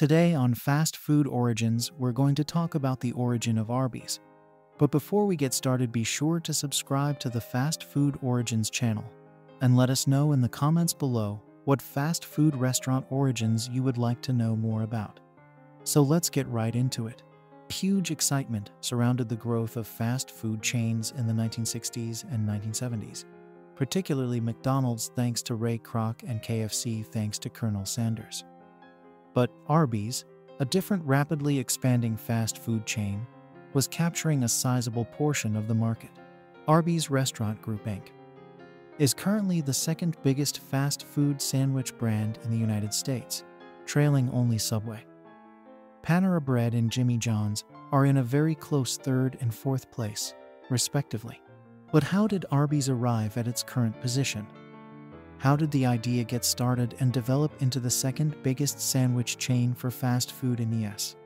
Today on Fast Food Origins, we're going to talk about the origin of Arby's. But before we get started, be sure to subscribe to the Fast Food Origins channel and let us know in the comments below what fast food restaurant origins you would like to know more about. So let's get right into it. Huge excitement surrounded the growth of fast food chains in the 1960s and 1970s, particularly McDonald's thanks to Ray Kroc and KFC thanks to Colonel Sanders. But Arby's, a different rapidly expanding fast food chain, was capturing a sizable portion of the market. Arby's Restaurant Group Inc. is currently the second biggest fast food sandwich brand in the United States, trailing only Subway. Panera Bread and Jimmy John's are in a very close third and fourth place, respectively. But how did Arby's arrive at its current position? How did the idea get started and develop into the second biggest sandwich chain for fast food in ES?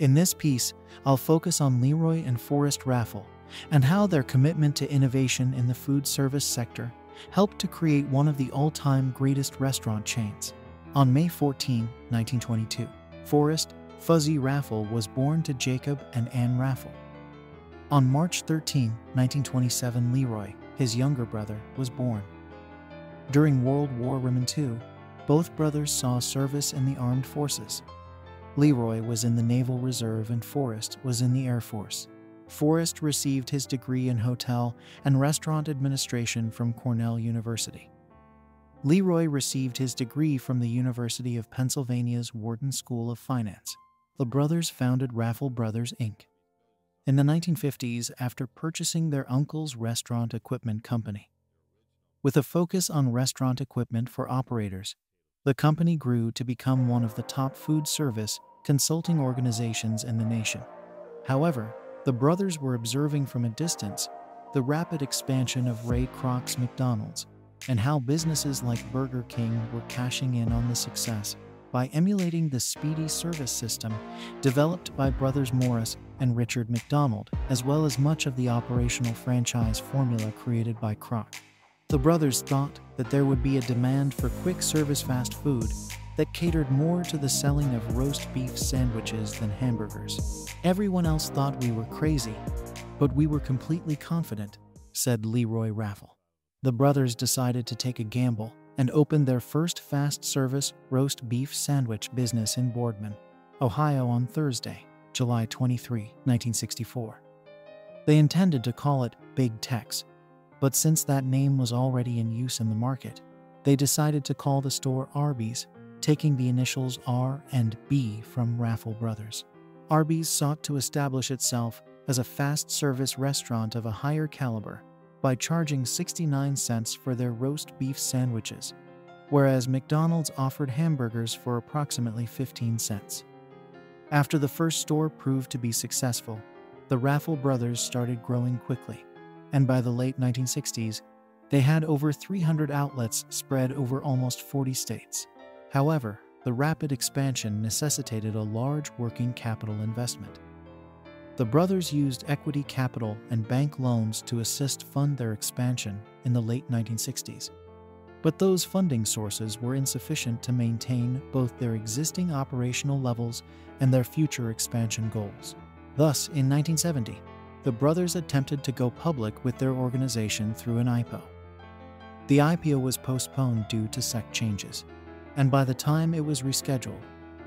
In this piece, I'll focus on Leroy and Forrest Raffel and how their commitment to innovation in the food service sector helped to create one of the all time greatest restaurant chains. On May 14, 1922, Forrest Fuzzy Raffel was born to Jacob and Ann Raffel. On March 13, 1927, Leroy, his younger brother, was born. During World War II, both brothers saw service in the armed forces. Leroy was in the Naval Reserve and Forrest was in the Air Force. Forrest received his degree in hotel and restaurant administration from Cornell University. Leroy received his degree from the University of Pennsylvania's Wharton School of Finance. The brothers founded Raffel Brothers, Inc. in the 1950s after purchasing their uncle's restaurant equipment company. With a focus on restaurant equipment for operators, the company grew to become one of the top food service consulting organizations in the nation. However, the brothers were observing from a distance the rapid expansion of Ray Kroc's McDonald's and how businesses like Burger King were cashing in on the success by emulating the speedy service system developed by brothers Maurice and Richard McDonald, as well as much of the operational franchise formula created by Kroc. The brothers thought that there would be a demand for quick service fast food that catered more to the selling of roast beef sandwiches than hamburgers. Everyone else thought we were crazy, but we were completely confident, said Leroy Raffel. The brothers decided to take a gamble and opened their first fast service roast beef sandwich business in Boardman, Ohio on Thursday, July 23, 1964. They intended to call it Big Tex but since that name was already in use in the market, they decided to call the store Arby's, taking the initials R and B from Raffel Brothers. Arby's sought to establish itself as a fast service restaurant of a higher caliber by charging 69 cents for their roast beef sandwiches, whereas McDonald's offered hamburgers for approximately 15 cents. After the first store proved to be successful, the Raffel brothers started growing quickly and by the late 1960s, they had over 300 outlets spread over almost 40 states. However, the rapid expansion necessitated a large working capital investment. The brothers used equity capital and bank loans to assist fund their expansion in the late 1960s. But those funding sources were insufficient to maintain both their existing operational levels and their future expansion goals. Thus, in 1970, the brothers attempted to go public with their organization through an IPO. The IPO was postponed due to SEC changes, and by the time it was rescheduled,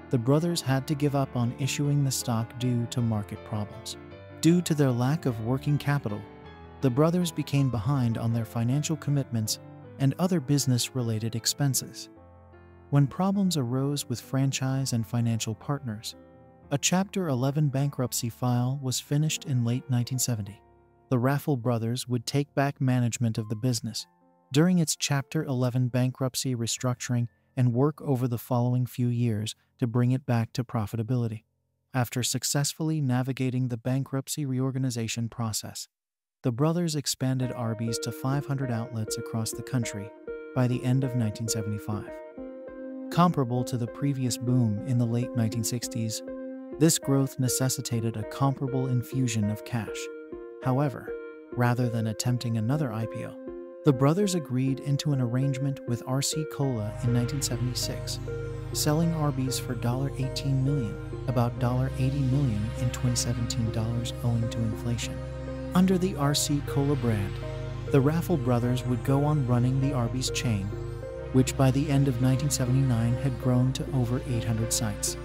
the brothers had to give up on issuing the stock due to market problems. Due to their lack of working capital, the brothers became behind on their financial commitments and other business related expenses. When problems arose with franchise and financial partners, a Chapter 11 bankruptcy file was finished in late 1970. The Raffel brothers would take back management of the business during its Chapter 11 bankruptcy restructuring and work over the following few years to bring it back to profitability. After successfully navigating the bankruptcy reorganization process, the brothers expanded Arby's to 500 outlets across the country by the end of 1975. Comparable to the previous boom in the late 1960s, this growth necessitated a comparable infusion of cash. However, rather than attempting another IPO, The brothers agreed into an arrangement with RC Cola in 1976, selling Arby's for 18 million, about 80 million in 2017 dollars owing to inflation. Under the RC Cola brand, the Raffel brothers would go on running the Arby's chain, which by the end of 1979 had grown to over 800 sites.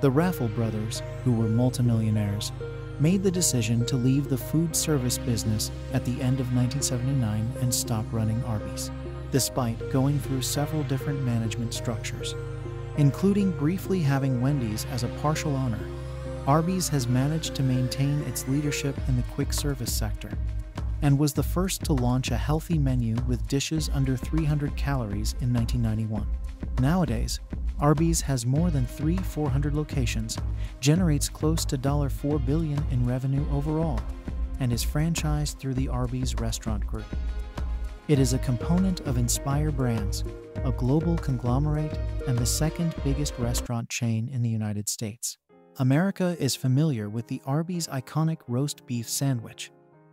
The Raffel brothers, who were multimillionaires, made the decision to leave the food service business at the end of 1979 and stop running Arby's, despite going through several different management structures, including briefly having Wendy's as a partial owner. Arby's has managed to maintain its leadership in the quick service sector and was the first to launch a healthy menu with dishes under 300 calories in 1991. Nowadays, Arby's has more than three 400 locations, generates close to $4 billion in revenue overall, and is franchised through the Arby's Restaurant Group. It is a component of Inspire Brands, a global conglomerate and the second biggest restaurant chain in the United States. America is familiar with the Arby's iconic roast beef sandwich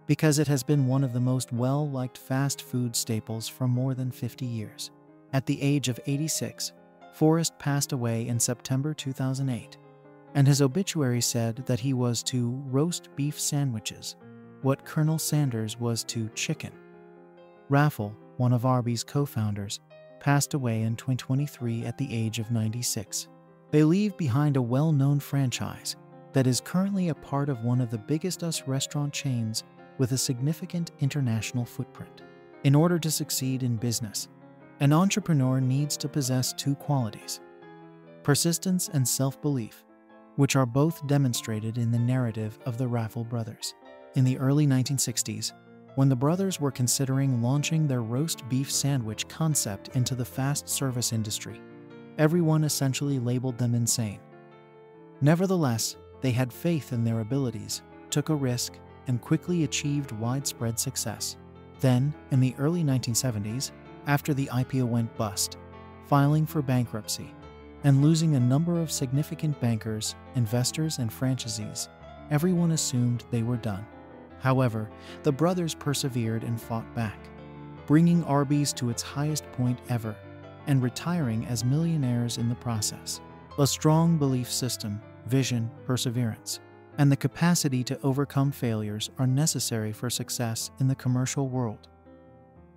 because it has been one of the most well liked fast food staples for more than 50 years. At the age of 86, Forrest passed away in September 2008, and his obituary said that he was to roast beef sandwiches what Colonel Sanders was to chicken. Raffel, one of Arby's co founders, passed away in 2023 at the age of 96. They leave behind a well known franchise that is currently a part of one of the biggest US restaurant chains with a significant international footprint. In order to succeed in business, an entrepreneur needs to possess two qualities persistence and self belief, which are both demonstrated in the narrative of the Raffel brothers. In the early 1960s, when the brothers were considering launching their roast beef sandwich concept into the fast service industry, everyone essentially labeled them insane. Nevertheless, they had faith in their abilities, took a risk, and quickly achieved widespread success. Then, in the early 1970s, after the IPO went bust, filing for bankruptcy, and losing a number of significant bankers, investors, and franchisees, everyone assumed they were done. However, the brothers persevered and fought back, bringing Arby's to its highest point ever and retiring as millionaires in the process. A strong belief system, vision, perseverance, and the capacity to overcome failures are necessary for success in the commercial world.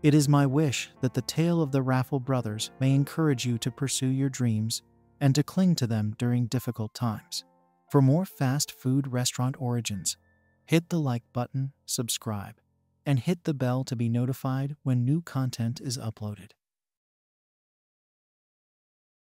It is my wish that the tale of the Raffel brothers may encourage you to pursue your dreams and to cling to them during difficult times. For more fast food restaurant origins, hit the like button, subscribe, and hit the bell to be notified when new content is uploaded.